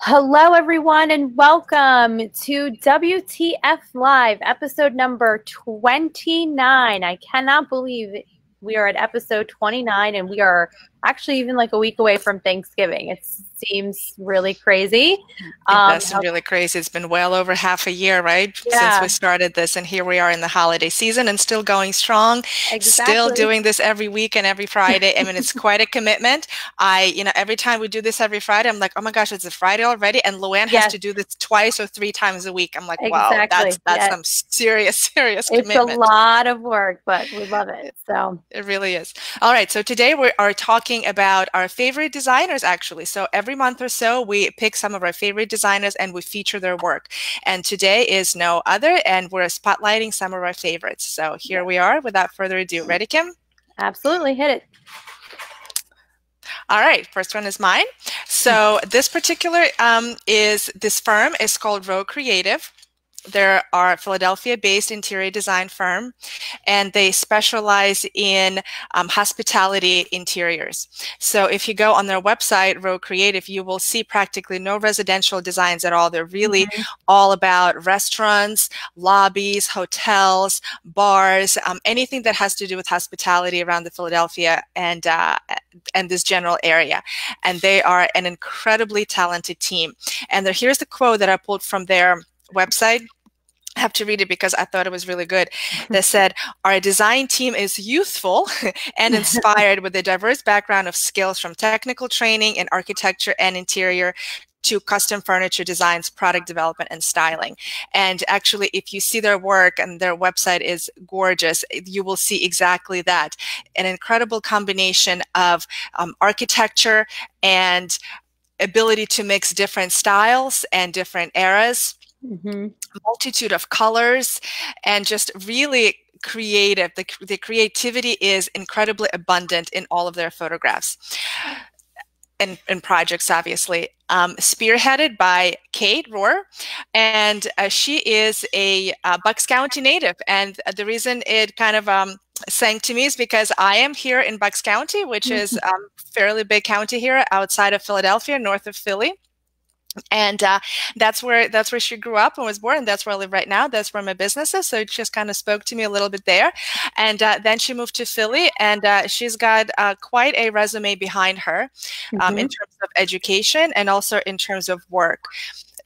Hello, everyone, and welcome to WTF Live, episode number 29. I cannot believe we are at episode 29 and we are actually even like a week away from Thanksgiving. It seems really crazy. It um, does seem really crazy. It's been well over half a year, right, yeah. since we started this, and here we are in the holiday season and still going strong. Exactly. Still doing this every week and every Friday. I mean, it's quite a commitment. I, you know, every time we do this every Friday, I'm like, oh my gosh, it's a Friday already, and Luann yes. has to do this twice or three times a week. I'm like, wow, that's that's yes. some serious, serious it's commitment. It's a lot of work, but we love it. So it really is. All right, so today we are talking talking about our favorite designers actually. So every month or so, we pick some of our favorite designers and we feature their work. And today is no other, and we're spotlighting some of our favorites. So here we are. Without further ado, ready, Kim? Absolutely, hit it. All right, first one is mine. So this particular um, is this firm is called Rohe Creative. They're a Philadelphia-based interior design firm, and they specialize in um, hospitality interiors. So if you go on their website, Rohe Creative, you will see practically no residential designs at all. They're really mm-hmm. all about restaurants, lobbies, hotels, bars, um, anything that has to do with hospitality around the Philadelphia and uh, and this general area. And they are an incredibly talented team. And there, here's the quote that I pulled from their website I have to read it because I thought it was really good. That said, our design team is youthful and inspired with a diverse background of skills from technical training in architecture and interior to custom furniture designs, product development, and styling. And actually, if you see their work and their website is gorgeous, you will see exactly that. An incredible combination of um, architecture and ability to mix different styles and different eras mm-hmm. multitude of colors, and just really creative. The, the creativity is incredibly abundant in all of their photographs and, and projects, obviously. Um, spearheaded by Kate Rohr, and uh, she is a uh, Bucks County native. And the reason it kind of um, sang to me is because I am here in Bucks County, which is mm-hmm. um, fairly big county here outside of Philadelphia, north of Philly and uh, that's where that's where she grew up and was born and that's where i live right now that's where my business is so it just kind of spoke to me a little bit there and uh, then she moved to philly and uh, she's got uh, quite a resume behind her um, mm-hmm. in terms of education and also in terms of work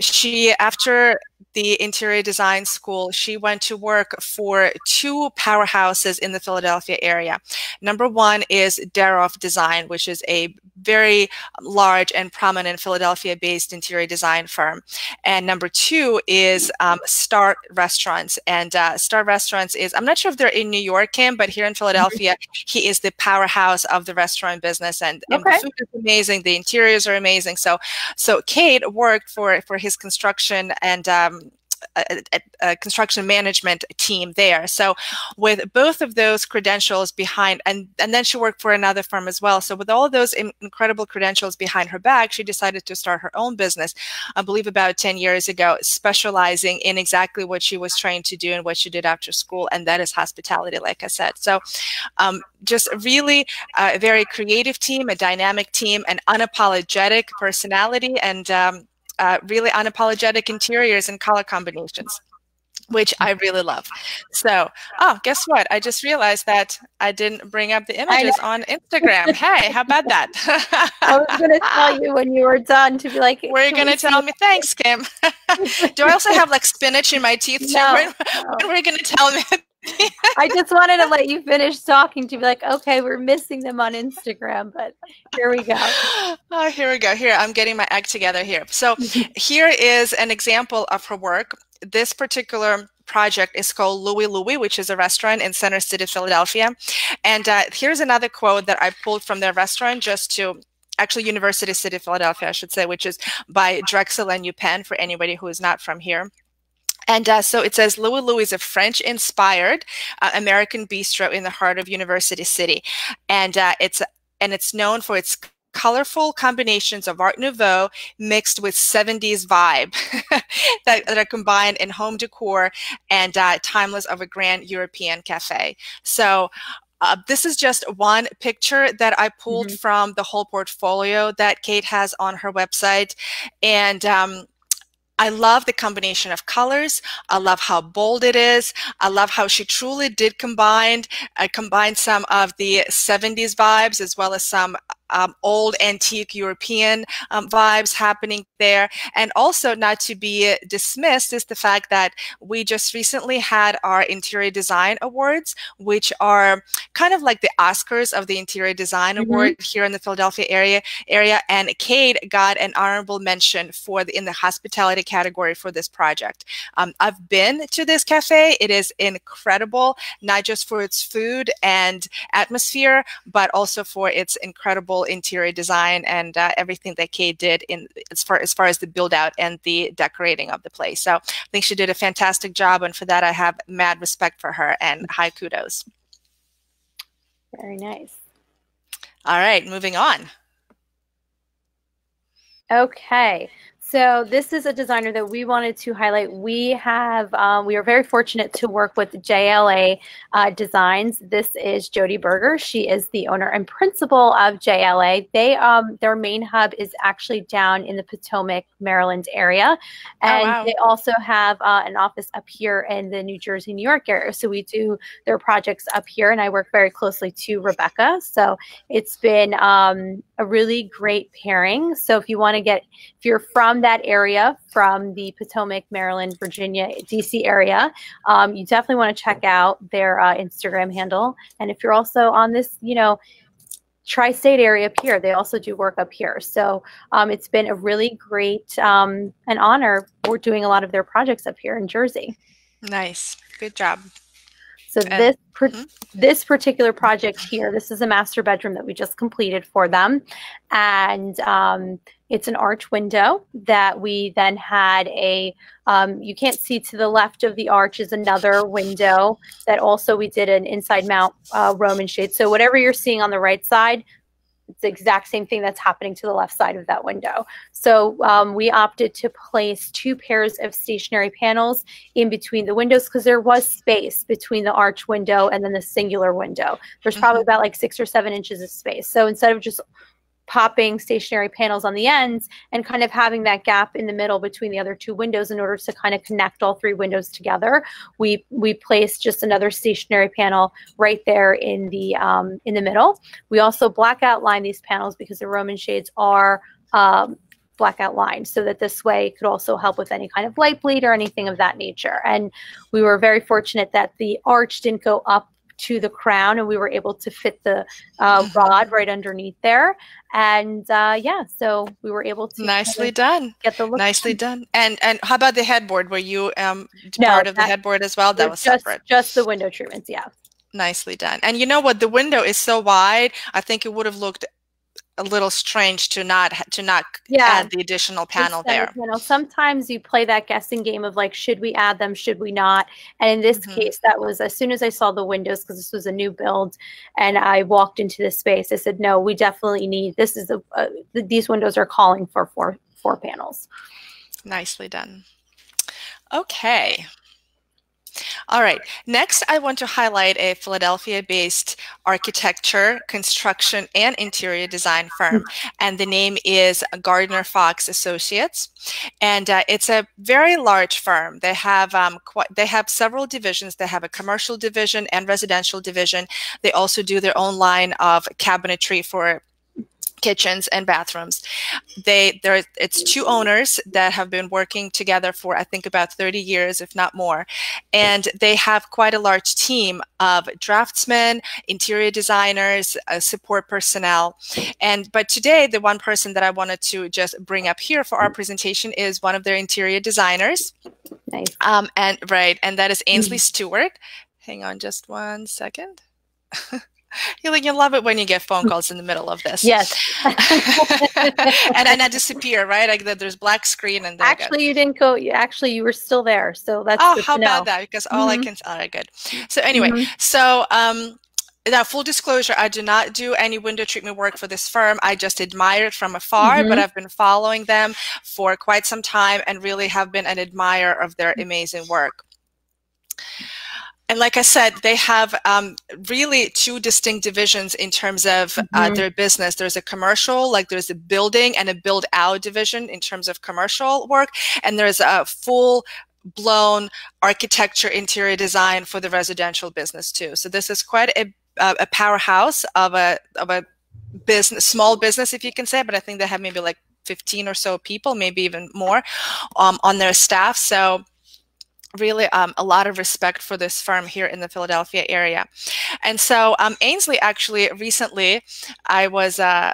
she after the interior design school, she went to work for two powerhouses in the Philadelphia area. Number one is Daroff Design, which is a very large and prominent Philadelphia-based interior design firm. And number two is um, Starr Restaurants. And uh, Starr Restaurants is, I'm not sure if they're in New York, Kim, but here in Philadelphia, mm-hmm. he is the powerhouse of the restaurant business. And, and the food is amazing. The interiors are amazing. So, so Kate worked for, for his construction and um, a, a, construction management team there. So with both of those credentials behind, and, and then she worked for another firm as well. So with all those incredible credentials behind her back, she decided to start her own business, I believe about 10 years ago, specializing in exactly what she was trained to do and what she did after school. And that is hospitality, like I said. So um, just really a very creative team, a dynamic team, an unapologetic personality, and um, uh, really unapologetic interiors and color combinations which I really love. So, oh, guess what? I just realized that I didn't bring up the images on Instagram. hey, how about that? I was going to tell you when you were done to be like, Were you going to tell me? Thanks, Kim. Do I also have like spinach in my teeth too? No, when, no. when were you going to tell me I just wanted to let you finish talking to be like, okay, we're missing them on Instagram, but here we go. Oh, here we go. Here, I'm getting my act together here. So here is an example of her work. This particular project is called Louie Louie, which is a restaurant in Center City, Philadelphia. And uh, here's another quote that I pulled from their restaurant just to actually University City, Philadelphia, I should say, which is by Drexel and UPenn for anybody who is not from here. And uh, so it says Louie Louie is a French inspired uh, American bistro in the heart of University City. And uh, it's and it's known for its colorful combinations of Art Nouveau mixed with 70s vibe that, that, are combined in home decor and uh, timeless of a grand European cafe. So uh, this is just one picture that I pulled mm-hmm. from the whole portfolio that Kate has on her website. And um, I love the combination of colors. I love how bold it is. I love how she truly did combine, uh, combine some of the 70s vibes as well as some um, old antique European um, vibes happening there. And also, not to be dismissed, is the fact that we just recently had our Interior Design Awards, which are kind of like the Oscars of the Interior Design mm-hmm. Award here in the Philadelphia area. Area, and Kate got an honorable mention for the in the hospitality category for this project. Um, I've been to this cafe; it is incredible, not just for its food and atmosphere, but also for its incredible interior design and uh, everything that Kate did in as far as far as the build out and the decorating of the place. So I think she did a fantastic job, and for that I have mad respect for her and high kudos. Very nice. All right, moving on. Okay. So this is a designer that we wanted to highlight. We have, um, we are very fortunate to work with JLA uh, Designs. This is Jody Berger. She is the owner and principal of JLA. They, um, their main hub is actually down in the Potomac, Maryland area. Oh, and oh, wow. they also have uh, an office up here in the New Jersey, New York area. So we do their projects up here and I work very closely to Rebecca. So it's been um, a really great pairing. So if you want to get, if you're from that area, from the Potomac, Maryland, Virginia, DC area, um, you definitely want to check out their uh, Instagram handle. And if you're also on this, you know, tri-state area up here, they also do work up here. So um, it's been a really great um, an honor. We're doing a lot of their projects up here in Jersey. Nice, good job. So and, this mm-hmm. this particular project here, this is a master bedroom that we just completed for them, and um, it's an arch window that we then had a, um, you can't see to the left of the arch is another window that also we did an inside mount uh, Roman shade. So whatever you're seeing on the right side, it's the exact same thing that's happening to the left side of that window. So um, we opted to place two pairs of stationary panels in between the windows because there was space between the arch window and then the singular window. There's probably mm -hmm. about like six or seven inches of space. So instead of just popping stationary panels on the ends and kind of having that gap in the middle between the other two windows in order to kind of connect all three windows together. We we placed just another stationary panel right there in the um, in the middle. We also black outline these panels because the Roman shades are um, black outlined so that this way could also help with any kind of light bleed or anything of that nature. And we were very fortunate that the arch didn't go up to the crown and we were able to fit the uh, mm-hmm. rod right underneath there. And uh, yeah so we were able to nicely done. get the look nicely done. and and how about the headboard? Were you um no, part of that, the headboard as well? That was just, separate. just the window treatments yeah. Nicely done. And you know what? The window is so wide i think it would have looked a little strange to not to not yeah. add the additional panel there. You know, sometimes you play that guessing game of like, should we add them? Should we not? And in this mm-hmm. case, that was as soon as I saw the windows because this was a new build, and I walked into this space. I said, no, we definitely need this. Is a, uh, these windows are calling for four four panels. Nicely done. Okay, all right. Next, I want to highlight a Philadelphia-based architecture, construction, and interior design firm, and the name is Gardner Fox Associates, and uh, it's a very large firm. They have um, quite, they have several divisions. They have a commercial division and residential division. They also do their own line of cabinetry for kitchens and bathrooms. They there it's two owners that have been working together for I think about 30 years if not more and they have quite a large team of draftsmen, interior designers, uh, support personnel. And but today the one person that I wanted to just bring up here for our presentation is one of their interior designers. Nice. Um and right and that is Ainsley. Stewart. Hang on just one second. You like you love it when you get phone calls in the middle of this. Yes. and then I disappear, right? Like there's black screen and actually you didn't go. You actually you were still there, so that's oh how about that? Because all mm-hmm. I can all right, good. So anyway, mm-hmm. so um, now full disclosure i do not do any window treatment work for this firm i just admire it from afar mm-hmm. but i've been following them for quite some time and really have been an admirer of their amazing work and like I said, they have um, really two distinct divisions in terms of uh, mm-hmm. uh, their business. There's a commercial, like there's a building and a build out division in terms of commercial work, and there's a full blown architecture interior design for the residential business too. So this is quite a, a powerhouse of a of a business, small business, if you can say. But I think they have maybe like 15 or so people, maybe even more, um, on their staff. So really um, a lot of respect for this firm here in the Philadelphia area. And so um, Ainsley actually recently, I was uh,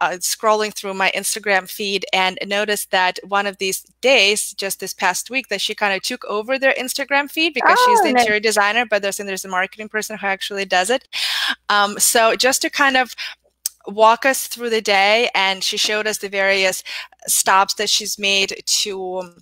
uh, scrolling through my Instagram feed and noticed that one of these days, just this past week, that she kind of took over their Instagram feed because oh, she's the nice. interior designer, but there's, and there's a marketing person who actually does it. Um, so just to kind of walk us through the day and she showed us the various stops that she's made to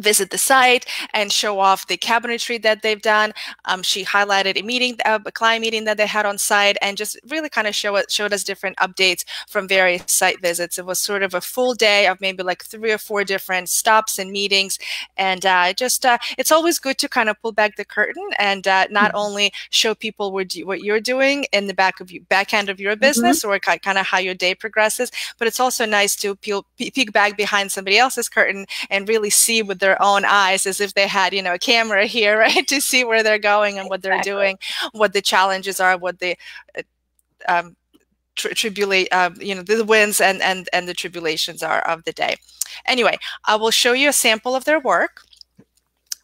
visit the site and show off the cabinetry that they've done. Um, she highlighted a meeting, a client meeting that they had on site, and just really kind of show it, showed us different updates from various site visits. It was sort of a full day of maybe like three or four different stops and meetings, and uh, just uh, it's always good to kind of pull back the curtain and uh, not mm-hmm. only show people what, you, what you're doing in the back of you back end of your mm-hmm. business mm-hmm. or kind of how your day progresses, but it's also nice to peel, peek back behind somebody else's curtain and really see what their own eyes as if they had, you know, a camera here, right, to see where they're going and what they're exactly. doing, what the challenges are, what the uh, um, tri- tribulate, uh, you know, the wins and and and the tribulations are of the day. Anyway, I will show you a sample of their work.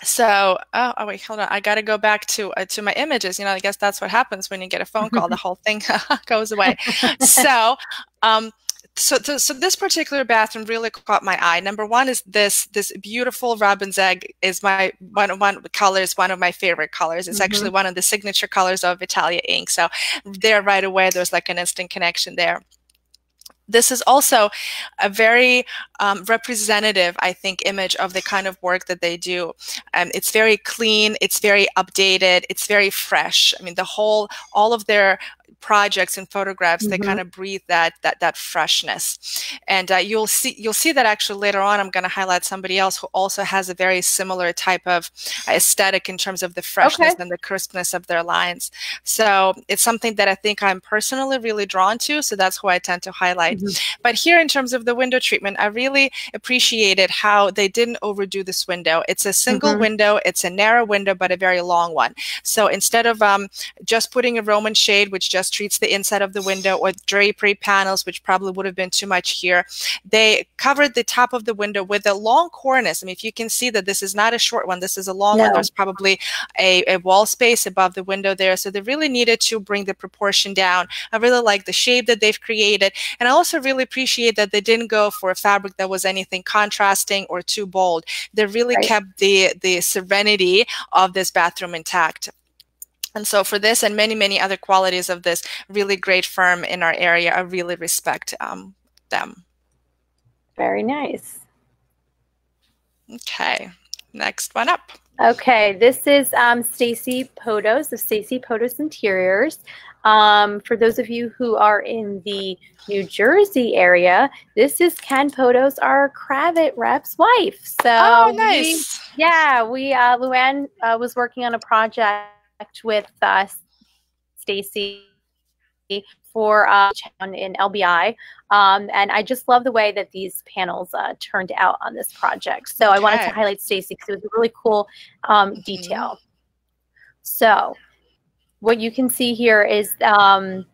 So, oh, oh, wait, hold on. I got to go back to uh, to my images. You know, I guess that's what happens when you get a phone call. the whole thing goes away. so, um, so, so, so this particular bathroom really caught my eye. Number one is this this beautiful robin's egg is my one one color is one of my favorite colors. It's mm-hmm. actually one of the signature colors of Vitalia Inc. So there right away there's like an instant connection there this is also a very um, representative, I think, image of the kind of work that they do. Um, it's very clean, it's very updated, it's very fresh. I mean, the whole, all of their projects and photographs mm-hmm. they kind of breathe that that that freshness and uh, you'll see you'll see that actually later on i'm going to highlight somebody else who also has a very similar type of aesthetic in terms of the freshness okay. and the crispness of their lines so it's something that i think i'm personally really drawn to so that's who i tend to highlight mm-hmm. but here in terms of the window treatment i really appreciated how they didn't overdo this window it's a single mm-hmm. window it's a narrow window but a very long one so instead of um, just putting a roman shade which just treats the inside of the window or drapery panels, which probably would have been too much here. They covered the top of the window with a long cornice. I mean, if you can see that this is not a short one, this is a long no. one. There's probably a, a wall space above the window there. So they really needed to bring the proportion down. I really like the shape that they've created. And I also really appreciate that they didn't go for a fabric that was anything contrasting or too bold. They really right. kept the, the serenity of this bathroom intact. And so for this and many, many other qualities of this really great firm in our area, I really respect um, them. Very nice. Okay, next one up. Okay, this is um, Stacy Podos of Stacy Podos Interiors. Um, for those of you who are in the New Jersey area, this is Ken Podos, our Kravet rep's wife. So, oh, nice. We, yeah, we uh, Luann uh, was working on a project with uh, Stacy for uh, in LBI. Um, and I just love the way that these panels uh, turned out on this project. So okay. I wanted to highlight Stacy because it was a really cool um, mm-hmm. detail. Mm-hmm. So what you can see here is um,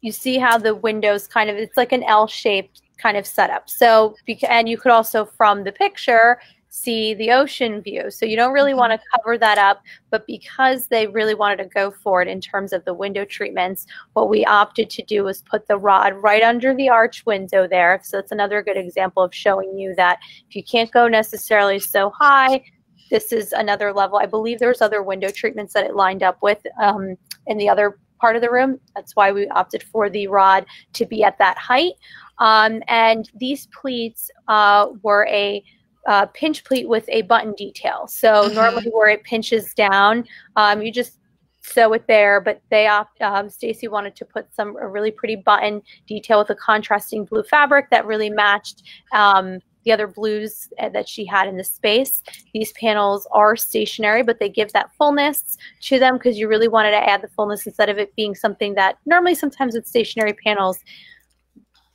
you see how the windows kind of, it's like an L-shaped kind of setup. So, and you could also from the picture see the ocean view. So you don't really want to mm-hmm. cover that up, but because they really wanted to go for it in terms of the window treatments, what we opted to do was put the rod right under the arch window there. So that's another good example of showing you that if you can't go necessarily so high, this is another level. I believe there's other window treatments that it lined up with um, in the other part of the room. That's why we opted for the rod to be at that height. Um, and these pleats uh, were a uh, pinch pleat with a button detail. So mm-hmm. normally where it pinches down, um, you just sew it there. But they opt. Um, Stacy wanted to put some a really pretty button detail with a contrasting blue fabric that really matched. Um, the other blues uh, that she had in the space. These panels are stationary, but they give that fullness to them because you really wanted to add the fullness instead of it being something that normally sometimes with stationary panels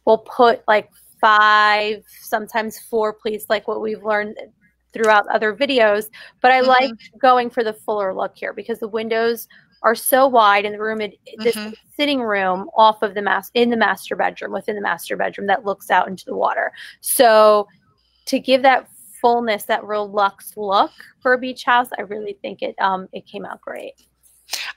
we'll put like five, sometimes four pleats, like what we've learned throughout other videos. But I mm-hmm. like going for the fuller look here because the windows are so wide in the room. It, this mm-hmm. sitting room off of the master in the master bedroom within the master bedroom that looks out into the water. So to give that fullness, that real luxe look for a beach house, I really think it um it came out great.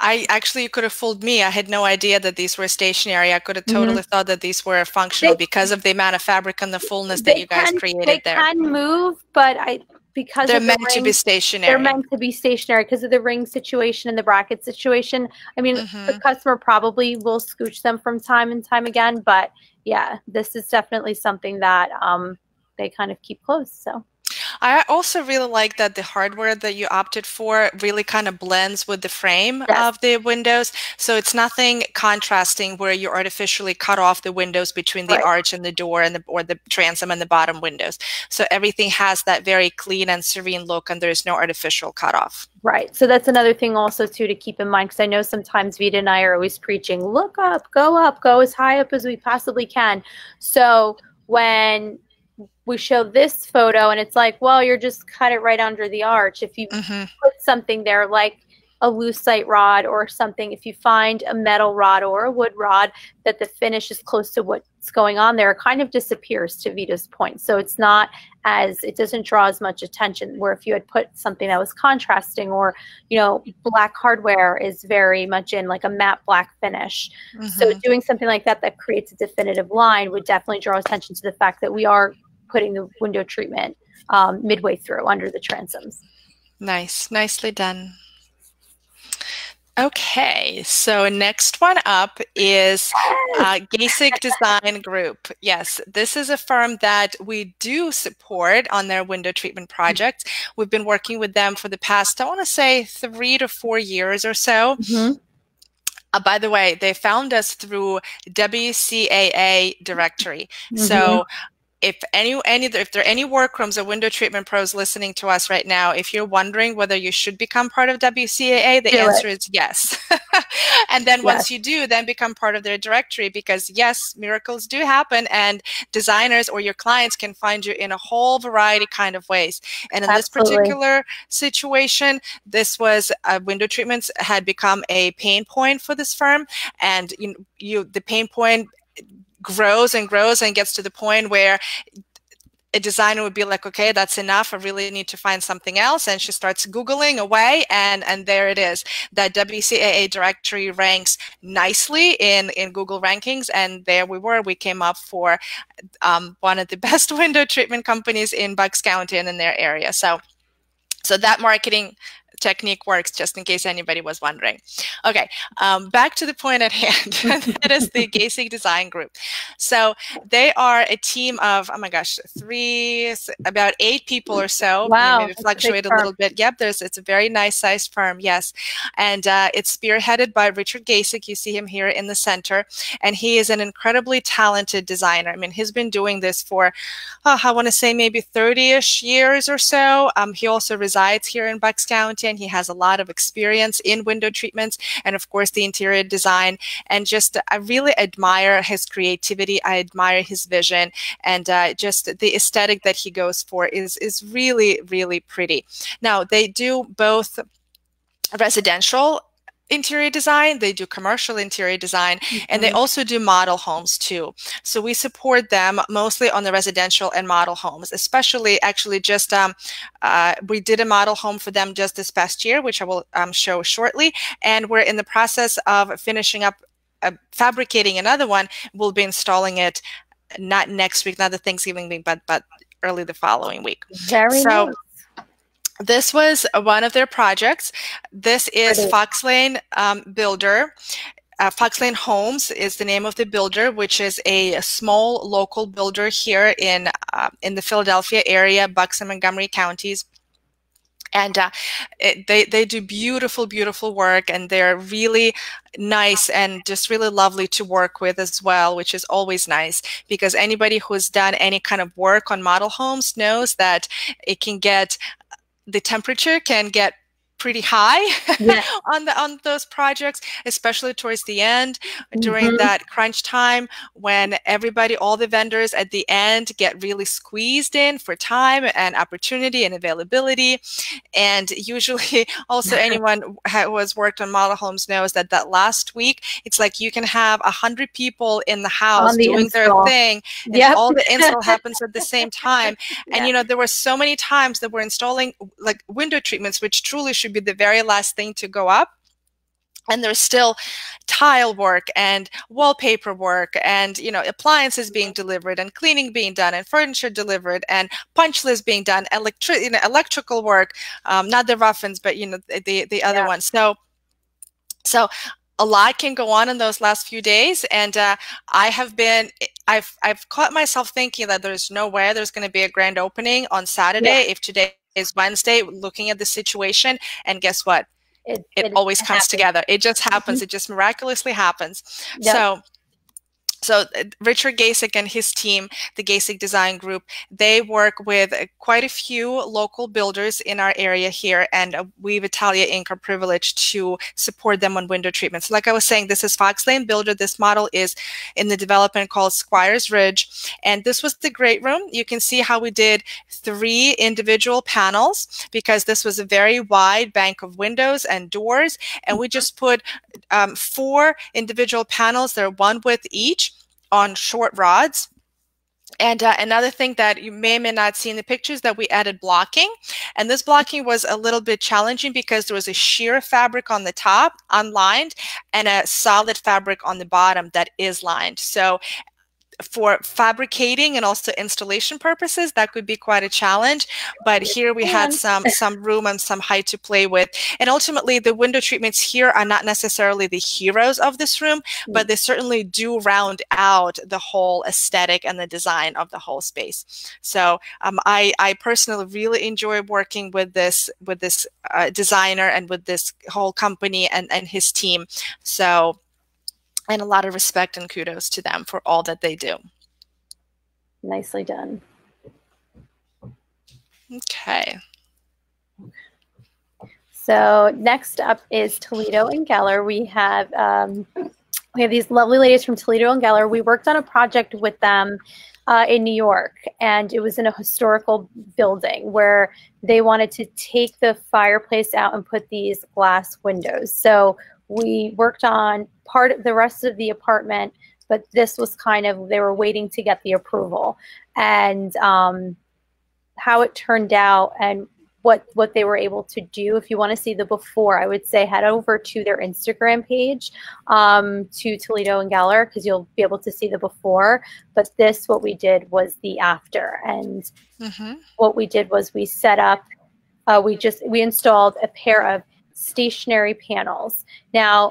I actually you could have fooled me. I had no idea that these were stationary. I could have totally mm-hmm. thought that these were functional they, because of the amount of fabric and the fullness that you guys can, created they there. They can move, but I because they're meant the to be stationary. They're meant to be stationary because of the ring situation and the bracket situation. I mean, mm-hmm. the customer probably will scooch them from time and time again, but yeah, this is definitely something that um, they kind of keep close. So. I also really like that the hardware that you opted for really kind of blends with the frame yes. of the windows. So it's nothing contrasting where you artificially cut off the windows between the right. arch and the door and the or the transom and the bottom windows. So everything has that very clean and serene look and there's no artificial cutoff. Right. So that's another thing also too to keep in mind because I know sometimes Vita and I are always preaching, look up, go up, go as high up as we possibly can. So when we show this photo and it's like, well, you're just cut it right under the arch. If you mm-hmm. put something there like a lucite rod or something, if you find a metal rod or a wood rod that the finish is close to what's going on there, it kind of disappears to Vita's point. So it's not as, it doesn't draw as much attention. Where if you had put something that was contrasting or, you know, black hardware is very much in like a matte black finish. Mm-hmm. So doing something like that that creates a definitive line would definitely draw attention to the fact that we are putting the window treatment um, midway through under the transoms. Nice, nicely done. Okay, so next one up is uh, Gasig Design Group. Yes, this is a firm that we do support on their window treatment project. We've been working with them for the past, I want to say, three to four years or so. Mm-hmm. Uh, by the way, they found us through WCAA directory. Mm-hmm. So if any any if there are any workrooms or window treatment pros listening to us right now, if you're wondering whether you should become part of WCAA, the do answer it. is yes. and then yes. once you do, then become part of their directory because yes, miracles do happen, and designers or your clients can find you in a whole variety kind of ways. And in Absolutely. this particular situation, this was uh, window treatments had become a pain point for this firm, and you, you the pain point grows and grows and gets to the point where a designer would be like, okay, that's enough. I really need to find something else. And she starts Googling away and, and there it is. That WCAA directory ranks nicely in, in Google rankings. And there we were. We came up for um, one of the best window treatment companies in Bucks County and in their area. So, so that marketing technique works, just in case anybody was wondering. Okay, um, back to the point at hand. that is the Gasig Design Group. So they are a team of, oh my gosh, three, about eight people or so. Wow. Maybe fluctuate a, a, little bit. Yep, there's it's a very nice sized firm, yes. And uh, it's spearheaded by Richard Gasig. You see him here in the center. And he is an incredibly talented designer. I mean, he's been doing this for, oh, I want to say maybe 30 ish years or so. Um, he also resides here in Bucks County he has a lot of experience in window treatments and, of course, the interior design. And just, I really admire his creativity. I admire his vision. And uh, just the aesthetic that he goes for is, is really, really pretty. Now, they do both residential interior design, they do commercial interior design, mm-hmm. and they mm-hmm. also do model homes too. So we support them mostly on the residential and model homes, especially actually just um, uh, we did a model home for them just this past year, which I will um, show shortly, and we're in the process of finishing up uh, fabricating another one. We'll be installing it not next week, not the Thanksgiving week, but but early the following week. Very so, nice this was one of their projects. This is Fox Lane um, Builder. Uh, Fox Lane Homes is the name of the builder, which is a, a small local builder here in uh, in the Philadelphia area, Bucks and Montgomery counties. and uh, it, they they do beautiful beautiful work and they're really nice and just really lovely to work with as well which is always nice because anybody who's done any kind of work on model homes knows that it can get the temperature can get pretty high yeah. on the on those projects especially towards the end during mm-hmm. that crunch time when everybody all the vendors at the end get really squeezed in for time and opportunity and availability and usually also anyone who has worked on model homes knows that that last week it's like you can have a hundred people in the house the doing install. their thing and yep. all the install happens at the same time and yeah. you know there were so many times that we're installing like window treatments which truly should be the very last thing to go up and there's still tile work and wallpaper work and you know appliances being delivered and cleaning being done and furniture delivered and punch lists being done electric you know, electrical work um, not the rough-ins but you know the the other yeah. ones so so a lot can go on in those last few days and uh, i have been i've i've caught myself thinking that there's no way there's going to be a grand opening on saturday yeah. if today is Wednesday, looking at the situation, and guess what? It, it, it always comes happens. together. It just happens. Mm-hmm. It just miraculously happens. Yep. So so uh, Richard Gasik and his team, the Gasik Design Group, they work with uh, quite a few local builders in our area here, and uh, we Vitalia Inc. are privileged to support them on window treatments. Like I was saying, this is Fox Lane Builder. This model is in the development called Squires Ridge, and this was the great room. You can see how we did three individual panels because this was a very wide bank of windows and doors, and we just put um, four individual panels. They're one width each on short rods. And uh, another thing that you may or may not see in the pictures that we added blocking. And this blocking was a little bit challenging because there was a sheer fabric on the top, unlined, and a solid fabric on the bottom that is lined. So for fabricating and also installation purposes, that could be quite a challenge. But here we had some some room and some height to play with. And ultimately, the window treatments here are not necessarily the heroes of this room, but they certainly do round out the whole aesthetic and the design of the whole space. So um, I I personally really enjoy working with this with this uh, designer and with this whole company and and his team. So and a lot of respect and kudos to them for all that they do. Nicely done. Okay. So next up is Toledo and Geller. We have um, we have these lovely ladies from Toledo and Geller. We worked on a project with them uh, in New York, and it was in a historical building where they wanted to take the fireplace out and put these glass windows. So we worked on part of the rest of the apartment, but this was kind of, they were waiting to get the approval. And um, how it turned out and what what they were able to do. If you want to see the before, I would say head over to their Instagram page, um, to Toledo and Geller, because you'll be able to see the before. But this, what we did was the after, and mm-hmm. what we did was we set up. Uh, we just we installed a pair of stationary panels. Now,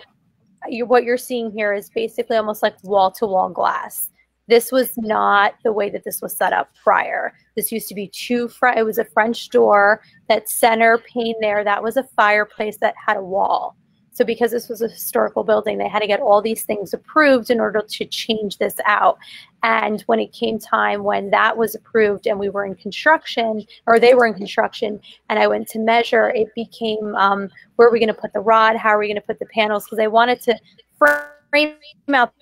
you, what you're seeing here is basically almost like wall-to-wall glass. This was not the way that this was set up prior. This used to be two front. It was a French door. That center pane there, that was a fireplace that had a wall. So because this was a historical building, they had to get all these things approved in order to change this out. And when it came time when that was approved and we were in construction, or they were in construction, and I went to measure, it became um, where are we going to put the rod? How are we going to put the panels? Because I wanted to frame out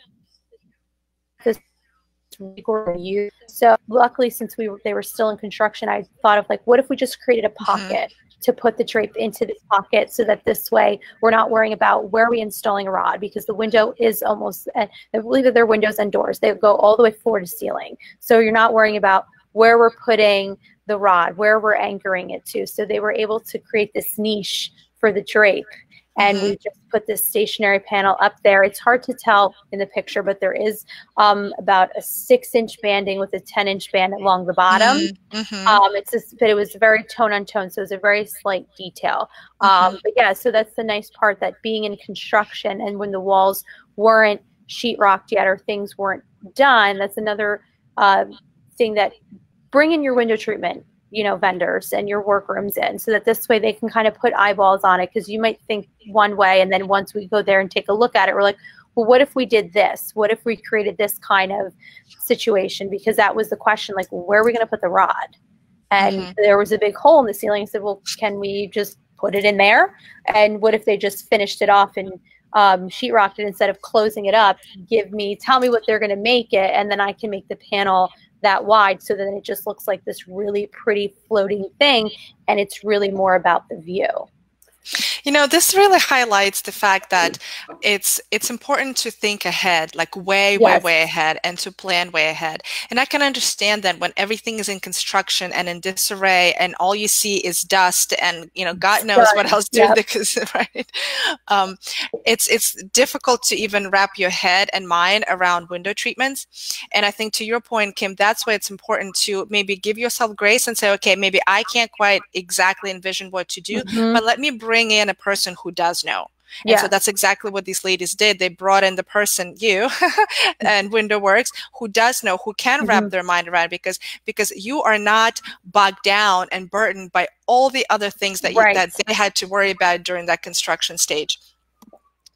so luckily, since we were, they were still in construction, I thought of like, what if we just created a mm-hmm. pocket to put the drape into this pocket so that this way we're not worrying about where are we installing a rod because the window is almost, I believe that they're windows and doors. They go all the way floor to ceiling. So you're not worrying about where we're putting the rod, where we're anchoring it to. So they were able to create this niche for the drape and we mm-hmm. just put this stationary panel up there. It's hard to tell in the picture, but there is um, about a six inch banding with a 10 inch band along the bottom. Mm-hmm. Um, it's just, but it was very tone on tone. So it was a very slight detail. Um, mm-hmm. But yeah, so that's the nice part that being in construction and when the walls weren't sheetrocked yet or things weren't done, that's another uh, thing that bring in your window treatment you know vendors and your workrooms in so that this way they can kind of put eyeballs on it because you might think one way and then once we go there and take a look at it we're like well what if we did this? What if we created this kind of situation? Because that was the question like where are we going to put the rod? And mm-hmm. there was a big hole in the ceiling. I said well can we just put it in there? And what if they just finished it off and um, sheetrocked it instead of closing it up? Give me tell me what they're going to make it and then i can make the panel that wide so that it just looks like this really pretty floating thing and it's really more about the view you know, this really highlights the fact that it's it's important to think ahead, like way, yes. way, way ahead, and to plan way ahead. And I can understand that when everything is in construction and in disarray, and all you see is dust, and you know, God knows what else to yep. because right, um, it's it's difficult to even wrap your head and mind around window treatments. And I think to your point, Kim, that's why it's important to maybe give yourself grace and say, okay, maybe I can't quite exactly envision what to do, mm-hmm. but let me bring in a person who does know. And yeah. so that's exactly what these ladies did. They brought in the person, you and Window Works, who does know, who can wrap mm-hmm. their mind around because because you are not bogged down and burdened by all the other things that right. you, that they had to worry about during that construction stage.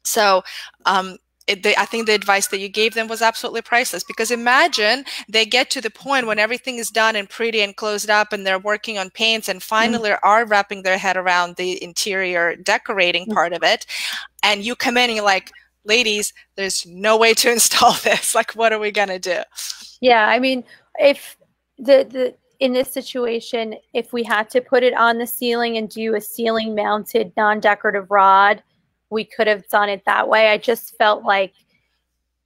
So um, it, they, I think the advice that you gave them was absolutely priceless because imagine they get to the point when everything is done and pretty and closed up and they're working on paints and finally mm. are wrapping their head around the interior decorating mm. part of it. And you come in and you're like, ladies, there's no way to install this. Like, what are we going to do? Yeah. I mean, if the, the, in this situation, if we had to put it on the ceiling and do a ceiling mounted non decorative rod, we could have done it that way. I just felt like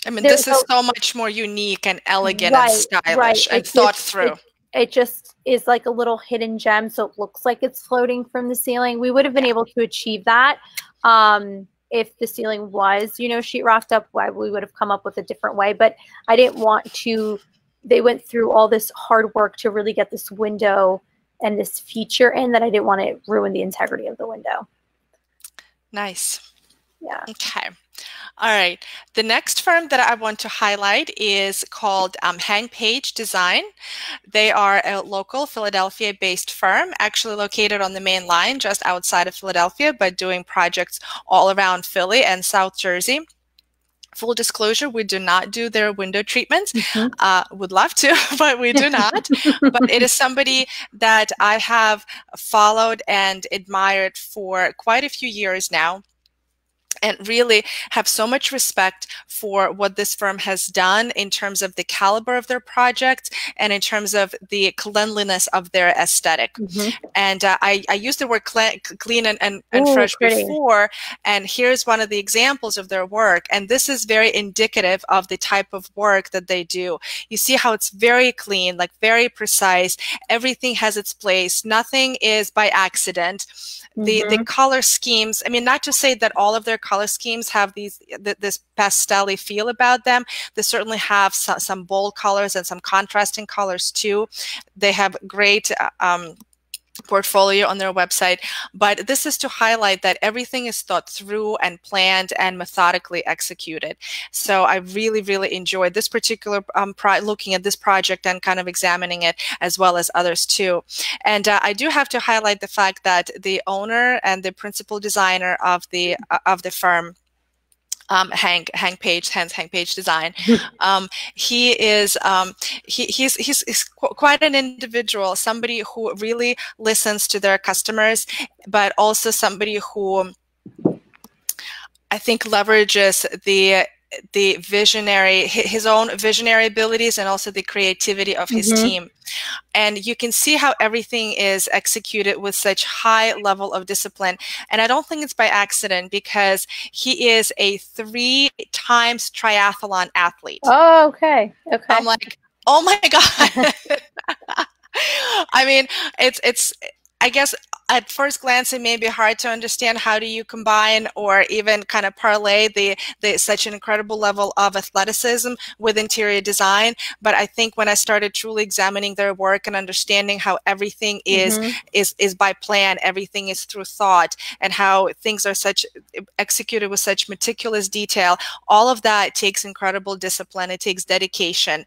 I mean, this is so much more unique and elegant right, and stylish right. and it, thought through. It, it, just is like a little hidden gem, so it looks like it's floating from the ceiling. We would have been able to achieve that um, if the ceiling was, you know, sheetrocked up. Why we would have come up with a different way, but I didn't want to. They went through all this hard work to really get this window and this feature in that I didn't want to ruin the integrity of the window. Nice. Yeah. Okay. All right. The next firm that I want to highlight is called um, Hank Page Design. They are a local Philadelphia based firm, actually located on the main line just outside of Philadelphia, but doing projects all around Philly and South Jersey. Full disclosure, we do not do their window treatments. Mm-hmm. Uh, would love to, but we do not. but it is somebody that I have followed and admired for quite a few years now and really have so much respect for what this firm has done in terms of the caliber of their project and in terms of the cleanliness of their esthetic mm-hmm. And uh, I, I used the word clean and, and, and Ooh, fresh pretty. before, and here's one of the examples of their work. And this is very indicative of the type of work that they do. You see how it's very clean, like very precise. Everything has its place. Nothing is by accident the mm-hmm. the color schemes i mean not to say that all of their color schemes have these th- this pastel feel about them. They certainly have so, some bold colors and some contrasting colors too. They have great uh, um, portfolio on their website. But this is to highlight that everything is thought through and planned and methodically executed. So I really, really enjoyed this particular um, looking at this project and kind of examining it as well as others too. And uh, I do have to highlight the fact that the owner and the principal designer of the uh, of the firm um, Hank Hank Page, hence Hank Page Design. Um, he is um, he, he's, he's, he's qu- quite an individual, somebody who really listens to their customers, but also somebody who I think leverages the the visionary his own visionary abilities and also the creativity of his mm-hmm. team and you can see how everything is executed with such high level of discipline. And i don't think it's by accident because he is a three times triathlon athlete. Oh okay. Okay. I'm like oh my god. I mean, it's it's I guess at first glance it may be hard to understand how do you combine or even kind of parlay the, the such an incredible level of athleticism with interior design. But i think when i started truly examining their work and understanding how everything is mm-hmm. is is by plan everything is through thought and how things are such executed with such meticulous detail all of that takes incredible discipline. It takes dedication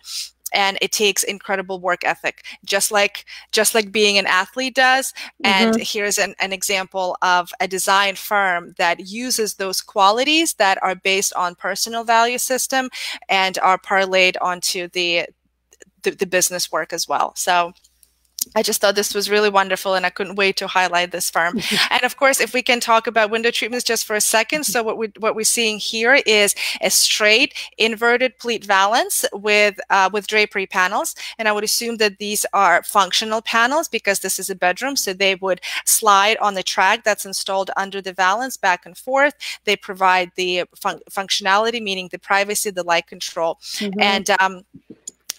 and it takes incredible work ethic, just like just like being an athlete does. And mm-hmm. here's an, an example of a design firm that uses those qualities that are based on personal value system and are parlayed onto the the, the business work as well. So I just thought this was really wonderful and I couldn't wait to highlight this firm. and of course, if we can talk about window treatments just for a second. So what we what we're seeing here is a straight inverted pleat valance with uh, with drapery panels. And I would assume that these are functional panels because this is a bedroom. So they would slide on the track that's installed under the valance back and forth. They provide the fun functionality, meaning the privacy, the light control. Mm -hmm. And um,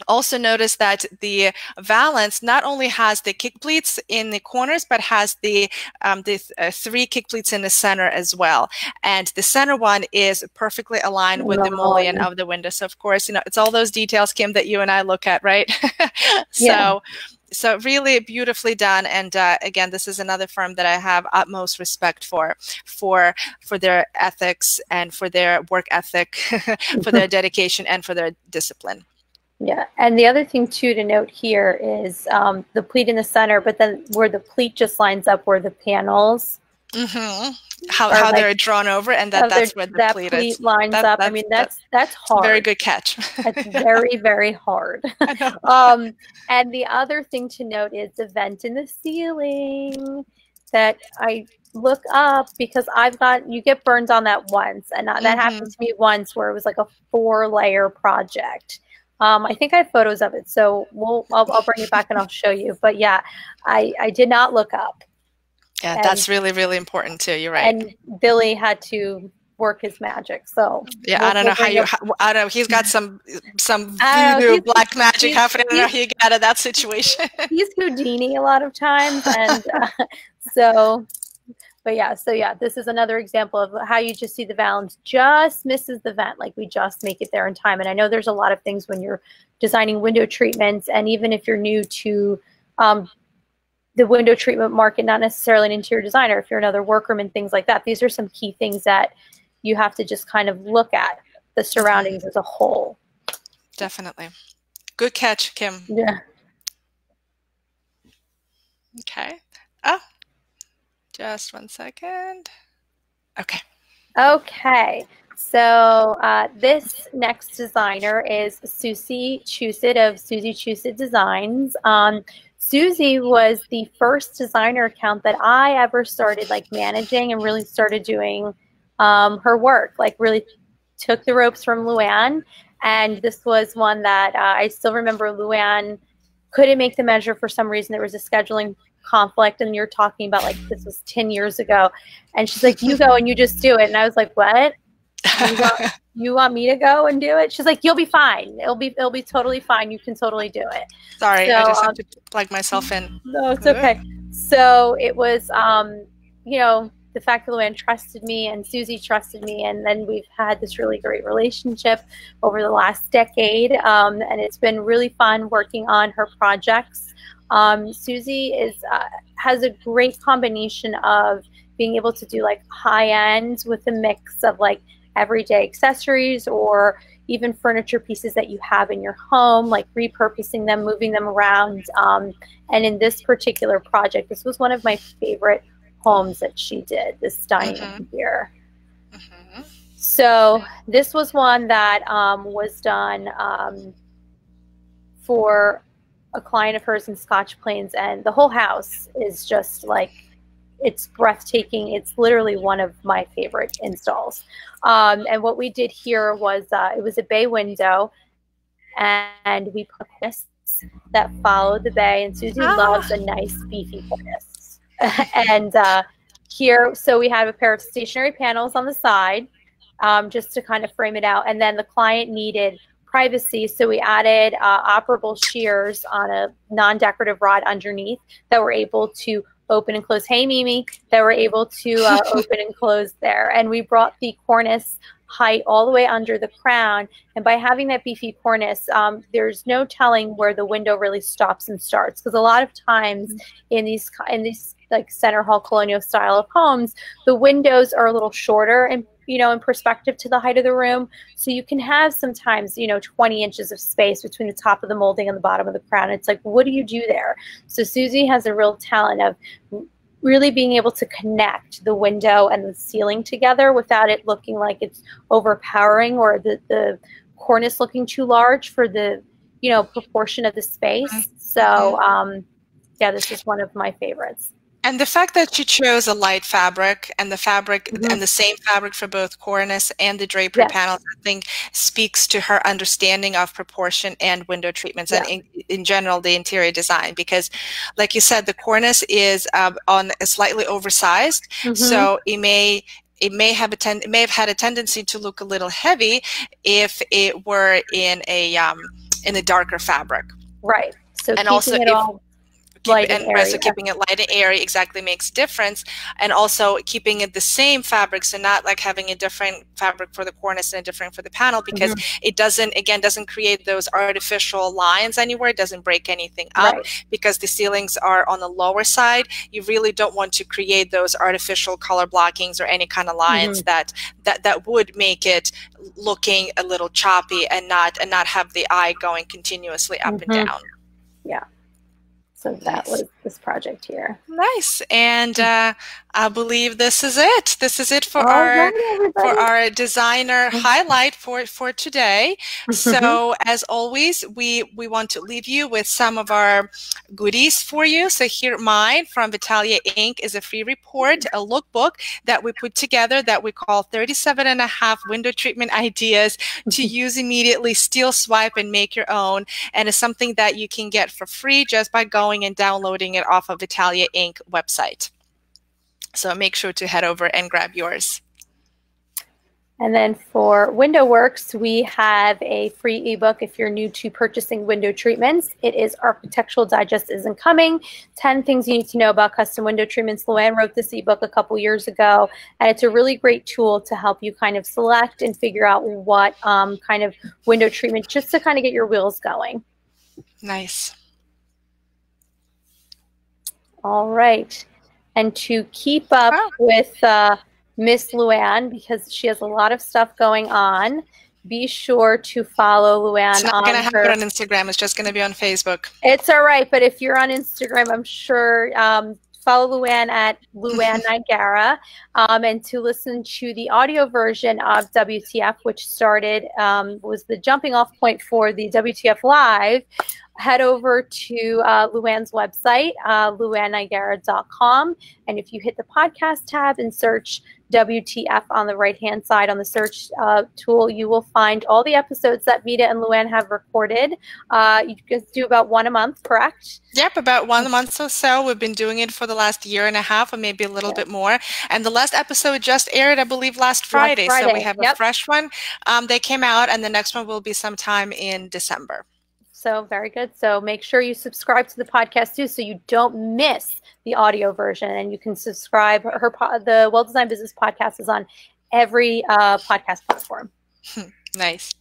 also notice that the valance not only has the kick pleats in the corners, but has the, um, the uh, three kick pleats in the center as well. And the center one is perfectly aligned with the mullion of the window. So of course, you know, it's all those details, Kim, that you and I look at, right? so, yeah. so really beautifully done. And uh, again, this is another firm that I have utmost respect for, for, for their ethics and for their work ethic, for their dedication and for their discipline. Yeah, and the other thing too to note here is um, the pleat in the center, but then where the pleat just lines up where the panels. Mm-hmm. How, how like, they're drawn over, and that that's where the that pleat, pleat lines that, up. I mean, that's that's hard. Very good catch. It's very very hard. um, and the other thing to note is the vent in the ceiling that I look up because I've got you get burned on that once, and that mm-hmm. happened to me once where it was like a four layer project um, I think I have photos of it, so we'll I'll, I'll, bring it back and I'll show you. But yeah, I I did not look up. Yeah, and, that's really really important too. You're right. And Billy had to work his magic. So yeah, we'll, I don't know how you. How, I don't know. He's got some some voodoo black magic happening. I don't know how you get out of that situation. he's Houdini a lot of times, and uh, so but yeah, so yeah, this is another example of how you just see the valance just misses the vent, like we just make it there in time. And I know there's a lot of things when you're designing window treatments, and even if you're new to um, the window treatment market, not necessarily an interior designer, if you're another workroom and things like that, these are some key things that you have to just kind of look at the surroundings as a whole. Definitely. Good catch, Kim. Yeah. Okay. Oh, just one second. Okay. Okay. So uh, this next designer is Susie Chusett of Susie Chusett Designs. Um, Susie was the first designer account that I ever started like managing and really started doing um, her work. Like really took the ropes from Luann, and this was one that uh, I still remember. Luann couldn't make the measure for some reason. There was a scheduling conflict and you're talking about like this was 10 years ago. And she's like you go and you just do it. And i was like what? You want, you want me to go and do it? She's like you'll be fine. It'll be it'll be totally fine. You can totally do it. Sorry so, i just um, have to plug myself in. No it's okay. So it was um you know the fact that Luann trusted me and Susie trusted me, and then we've had this really great relationship over the last decade. Um, and it's been really fun working on her projects. Um, Susie is uh, has a great combination of being able to do like high end with a mix of like everyday accessories or even furniture pieces that you have in your home, like repurposing them, moving them around. Um, and in this particular project, this was one of my favorite homes that she did, this dining mm-hmm. here. Mm-hmm. So this was one that um, was done um, for a client of hers in Scotch Plains, and the whole house is just like it's breathtaking. It's literally one of my favorite installs. Um, and what we did here was uh, it was a bay window, and we put this that followed the bay. And Susie ah. loves a nice beefy cornice. and uh, here, so we have a pair of stationary panels on the side, um, just to kind of frame it out. And then the client needed privacy. So we added uh, operable sheers on a non-decorative rod underneath that were able to open and close. Hey, Mimi, that were able to uh, open and close there. And we brought the cornice height all the way under the crown. And by having that beefy cornice, um, there's no telling where the window really stops and starts. Because a lot of times mm-hmm. in these in these like center hall colonial style of homes, the windows are a little shorter and you know in perspective to the height of the room. So you can have sometimes you know 20 inches of space between the top of the molding and the bottom of the crown. It's like what do you do there? So Susie has a real talent of really being able to connect the window and the ceiling together without it looking like it's overpowering or the, the cornice looking too large for the you know proportion of the space. So um yeah this is one of my favorites and the fact that she chose a light fabric and the fabric mm-hmm. and the same fabric for both cornice and the drapery yes. panels, I think speaks to her understanding of proportion and window treatments yeah. and in, in, general the interior design. Because, like you said, the cornice is um, on a slightly oversized, mm-hmm. so it may it may have a ten- it may have had a tendency to look a little heavy if it were in a um, in a darker fabric. Right. So and also it if, all light and, and so keeping it light and airy exactly makes difference and also keeping it the same fabric so not like having a different fabric for the cornice and a different for the panel because mm-hmm. it doesn't again doesn't create those artificial lines anywhere it doesn't break anything up right. because the ceilings are on the lower side you really don't want to create those artificial color blockings or any kind of lines mm-hmm. that that that would make it looking a little choppy and not and not have the eye going continuously up mm-hmm. and down yeah so that was this project here. Nice. And uh, I believe this is it. This is it for All our right, for our designer highlight for for today. so as always, we we want to leave you with some of our goodies for you. So here mine from Vitalia Inc. is a free report, a lookbook that we put together that we call 37 and a half window treatment ideas to use immediately, steal swipe and make your own. And it's something that you can get for free just by going and downloading it off of Vitalia Inc. website. So make sure to head over and grab yours. And then for Window Works, we have a free ebook if you're new to purchasing window treatments. It is Architectural Digest Isn't Coming 10 Things You Need to Know About Custom Window Treatments. Luann wrote this ebook a couple years ago, and it's a really great tool to help you kind of select and figure out what um, kind of window treatment just to kind of get your wheels going. Nice. All right and to keep up wow. with uh, Miss Luann because she has a lot of stuff going on. Be sure to follow Luann. On. It's not going to happen on Instagram. It's just going to be on Facebook. It's all right, but if you're on Instagram, I'm sure um, follow Luann at Luann Nigara, um, and to listen to the audio version of WTF, which started um, was the jumping off point for the WTF Live head over to uh, Luann's website, uh, luannnigara.com. And if you hit the podcast tab and search WTF on the right hand side on the search uh, tool, you will find all the episodes that Vita and Luann have recorded. Uh, you guys do about one a month, correct? Yep, about one a month or so. We've been doing it for the last year and a half, or maybe a little yeah. bit more. And the last episode just aired, I believe, last Friday. Last Friday. So we have yep. a fresh one. Um, they came out, and the next one will be sometime in December. So very good. So make sure you subscribe to the podcast too, so you don't miss the audio version. And you can subscribe. Her the Well Designed Business podcast is on every uh, podcast platform. Nice.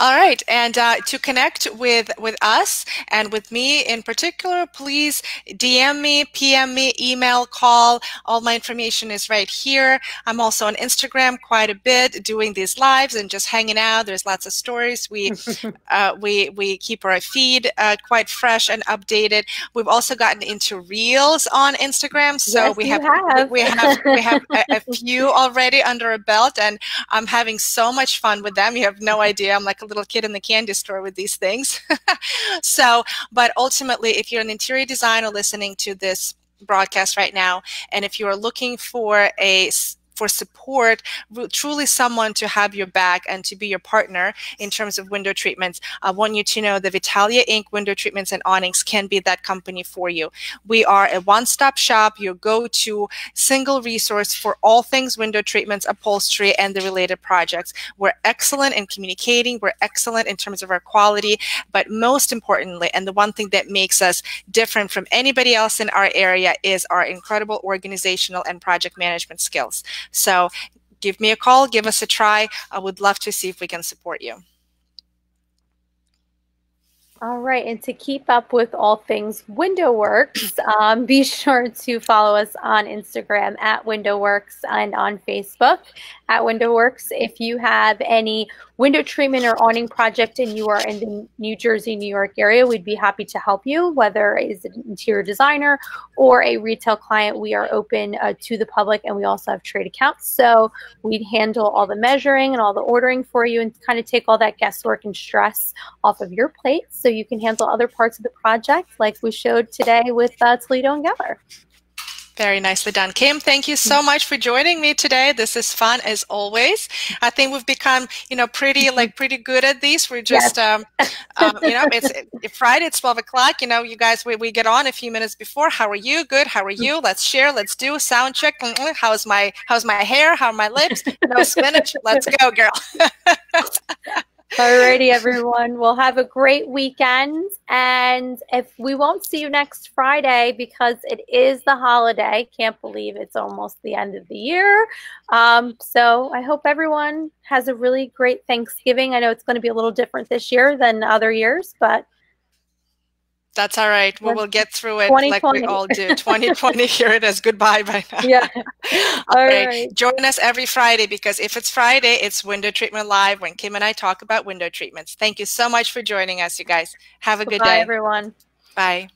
All right, and uh, to connect with with us and with me in particular, please DM me, PM me, email, call. All my information is right here. I'm also on Instagram quite a bit, doing these lives and just hanging out. There's lots of stories. We uh, we we keep our feed uh, quite fresh and updated. We've also gotten into reels on Instagram, so yes, we have, have, we have we have a, a few already under a belt, and I'm having so much fun with them have no idea. I'm like a little kid in the candy store with these things. so, but ultimately, if you're an interior designer listening to this broadcast right now, and if you are looking for a for support, truly someone to have your back and to be your partner in terms of window treatments, I want you to know that Vitalia Inc. Window Treatments and Awnings can be that company for you. We are a one-stop shop, your go-to single resource for all things window treatments, upholstery, and the related projects. We're excellent in communicating. We're excellent in terms of our quality, but most importantly, and the one thing that makes us different from anybody else in our area is our incredible organizational and project management skills. So give me a call, give us a try. I would love to see if we can support you. All right, and to keep up with all things WindowWorks, um, be sure to follow us on Instagram at WindowWorks and on Facebook at WindowWorks. If you have any window treatment or awning project and you are in the New Jersey, New York area, we'd be happy to help you, whether it's an interior designer or a retail client. We are open uh, to the public and we also have trade accounts. So we'd handle all the measuring and all the ordering for you and kind of take all that guesswork and stress off of your plate so you can handle other parts of the project like we showed today with uh, Toledo and Geller. Very nicely done. Kim, thank you so much for joining me today. This is fun as always. I think we've become, you know, pretty mm-hmm. like pretty good at these. We're just, yes. um, um, you know, it's Friday, it's 12 o'clock. You know, you guys, we, we get on a few minutes before. How are you? Good. How are you? Let's share. Let's do a sound check. How's my, how's my hair? How are my lips? No spinach. Let's go, girl. Alrighty, everyone. We'll have a great weekend. And if we won't see you next Friday because it is the holiday, can't believe it's almost the end of the year. Um, so I hope everyone has a really great Thanksgiving. I know it's going to be a little different this year than other years, but that's all right. We will get through it like we all do. 2020, here it is. Goodbye by now. Yeah. all, all right. right. Join us every Friday because if it's Friday, it's Window Treatment Live when Kim and I talk about window treatments. Thank you so much for joining us, you guys. Have a good Bye, day. everyone. Bye.